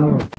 Oh.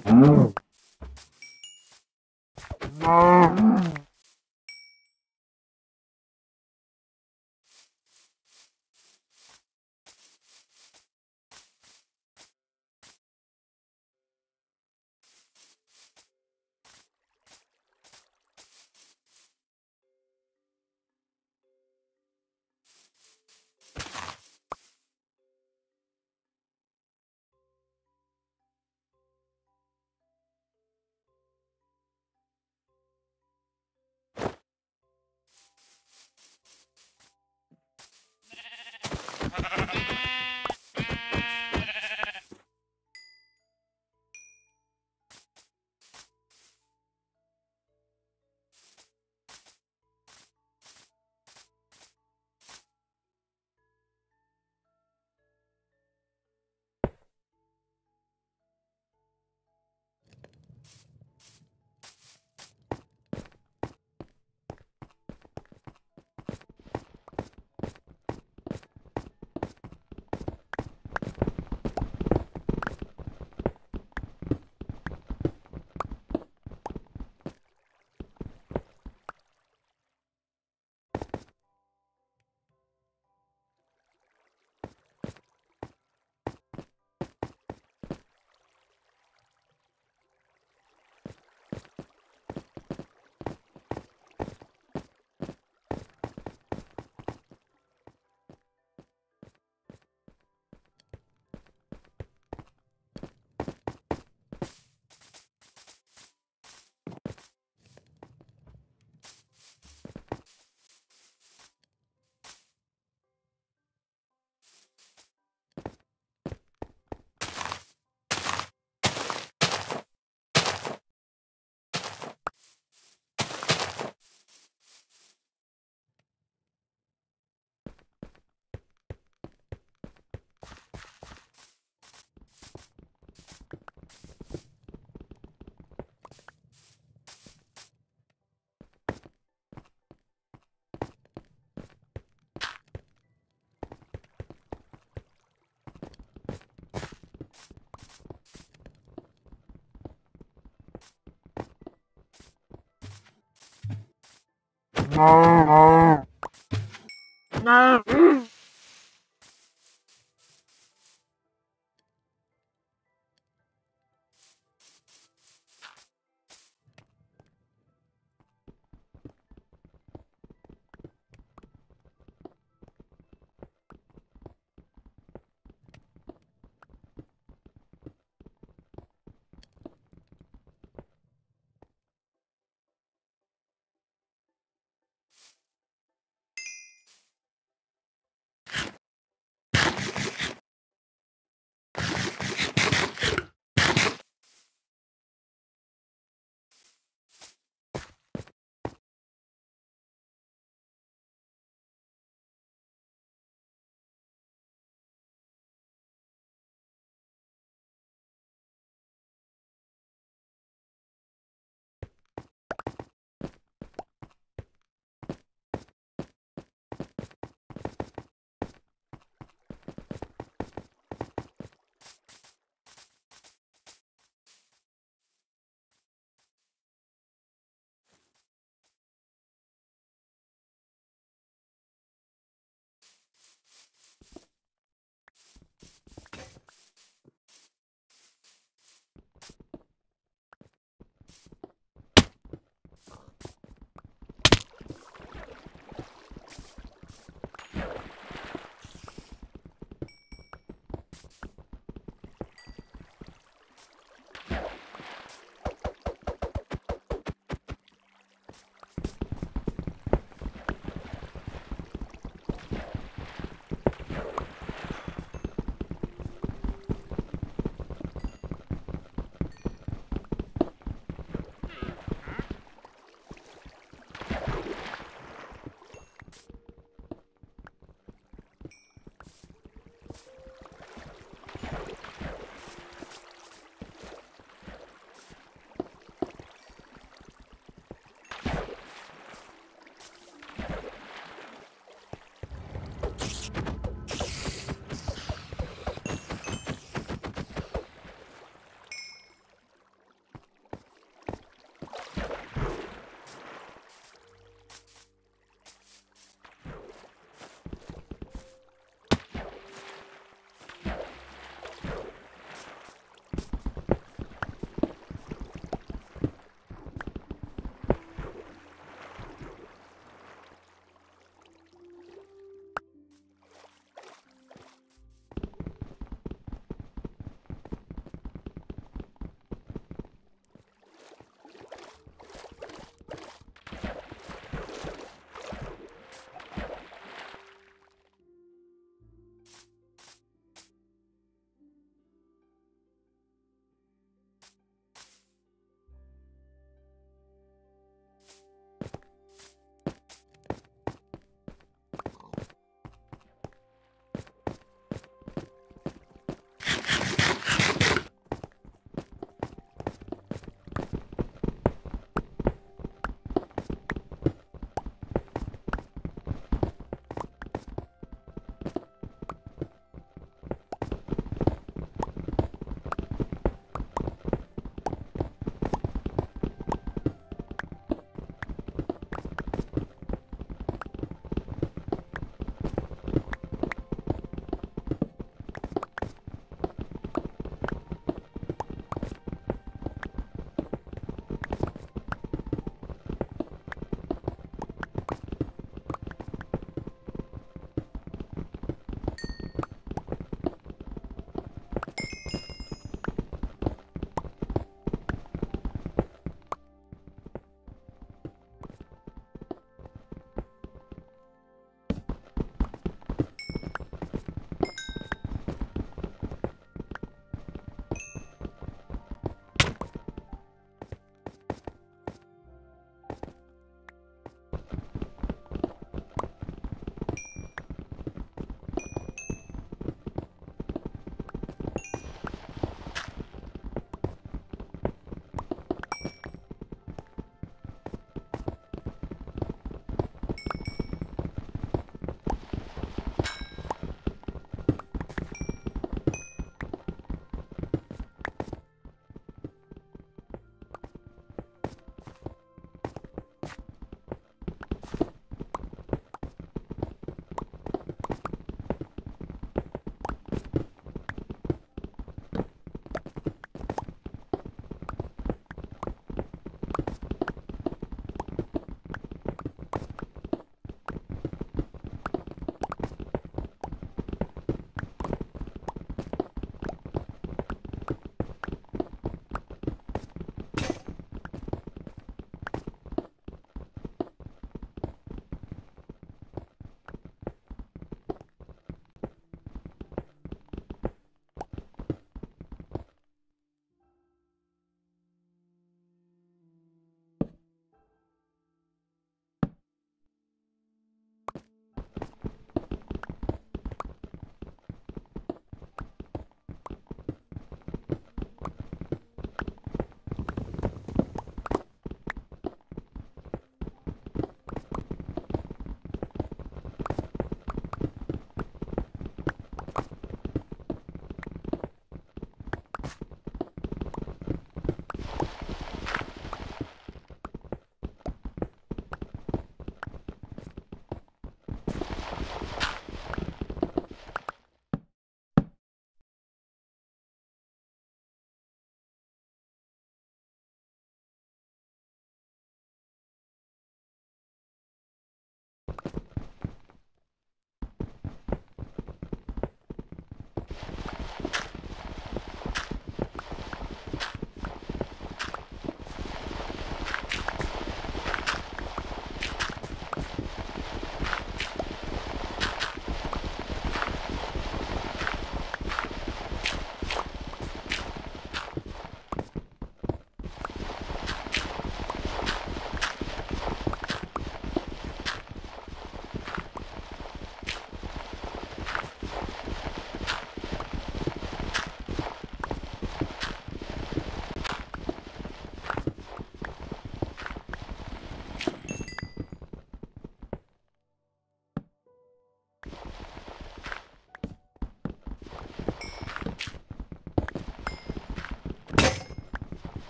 No. No.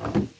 Aye.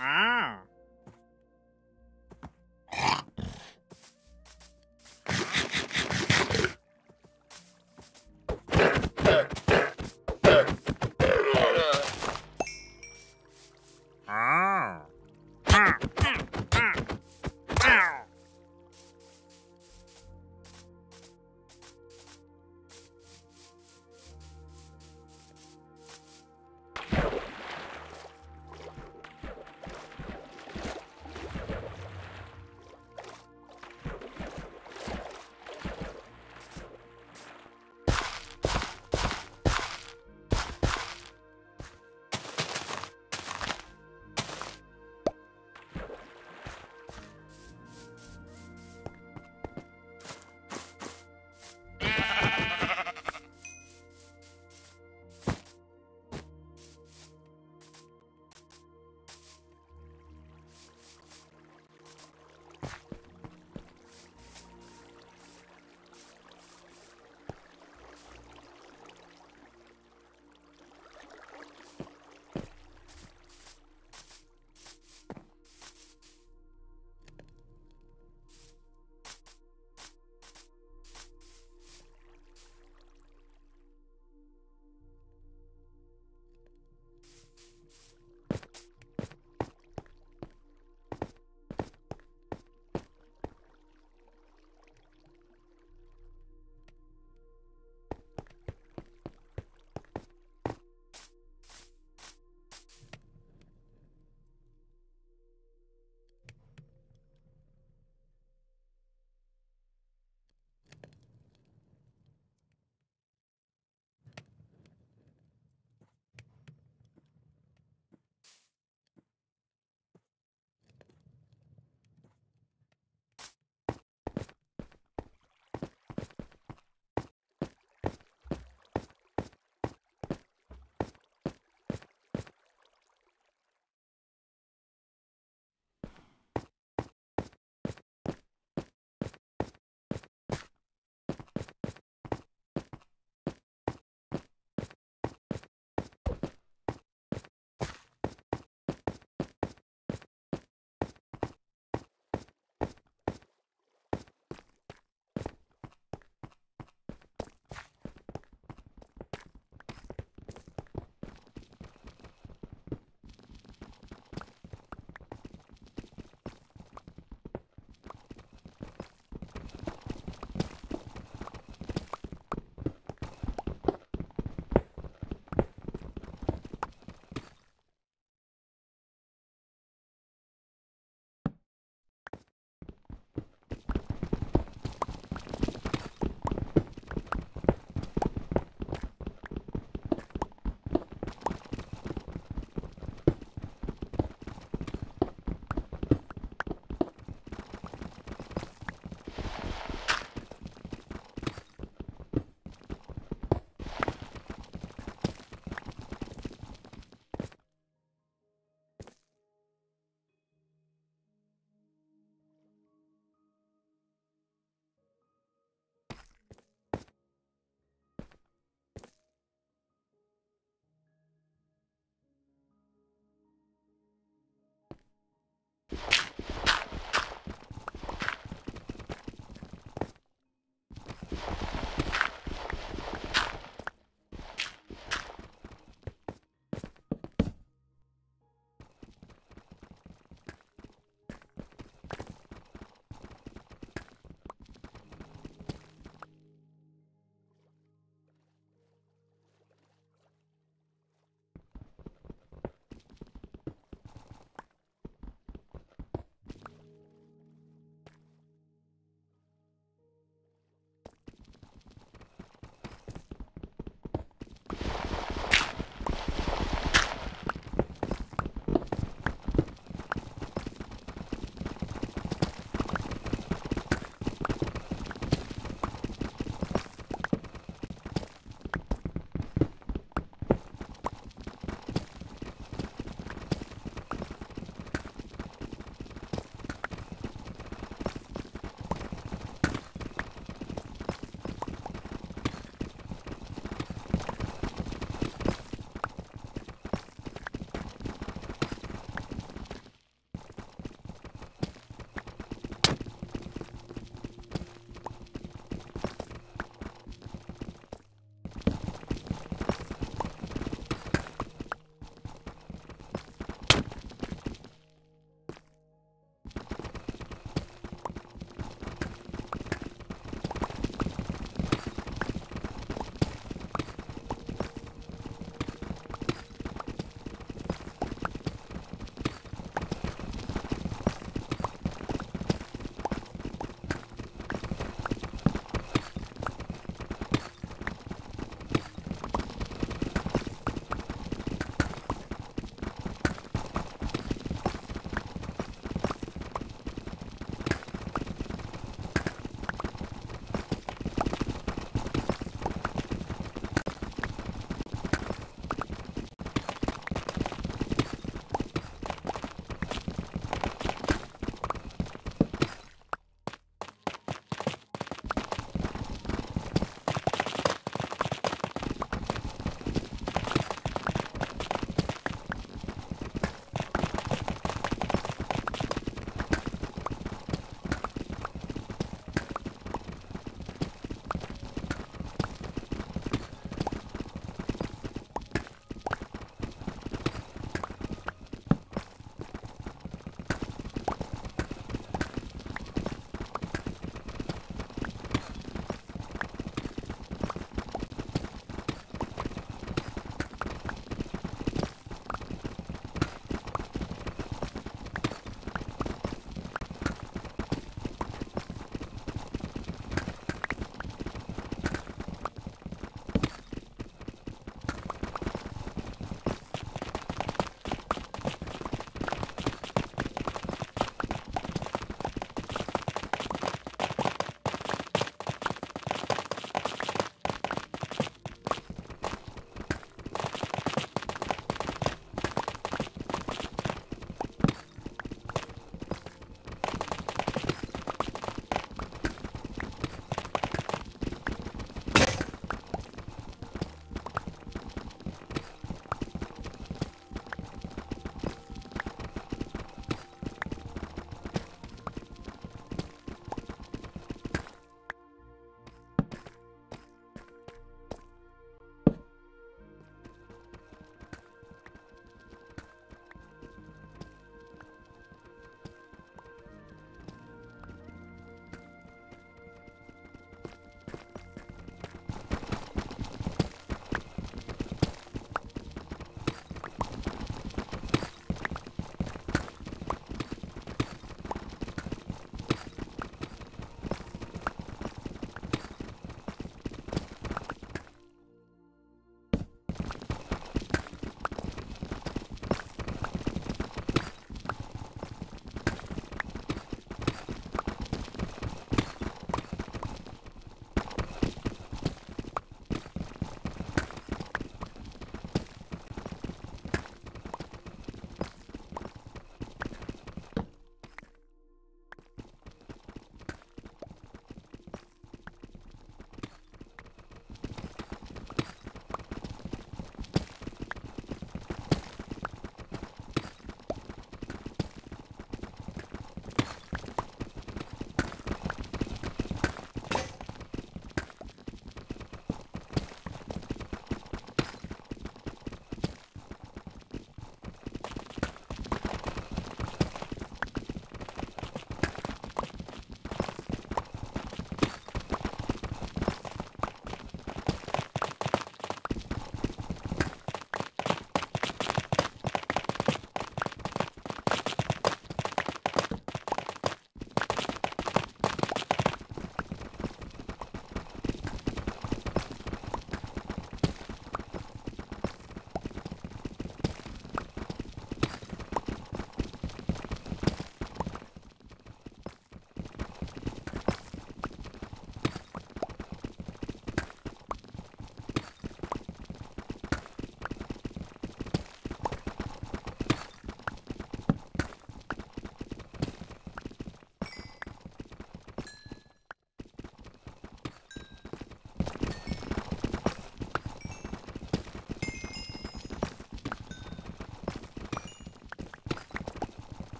Ah!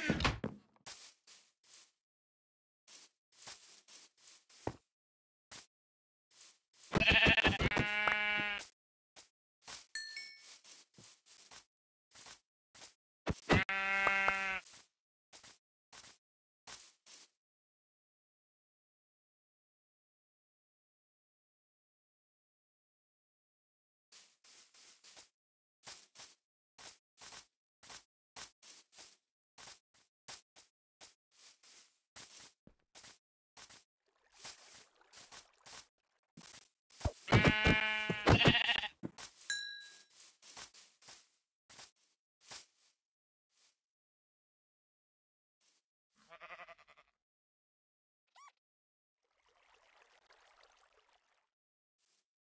Ow.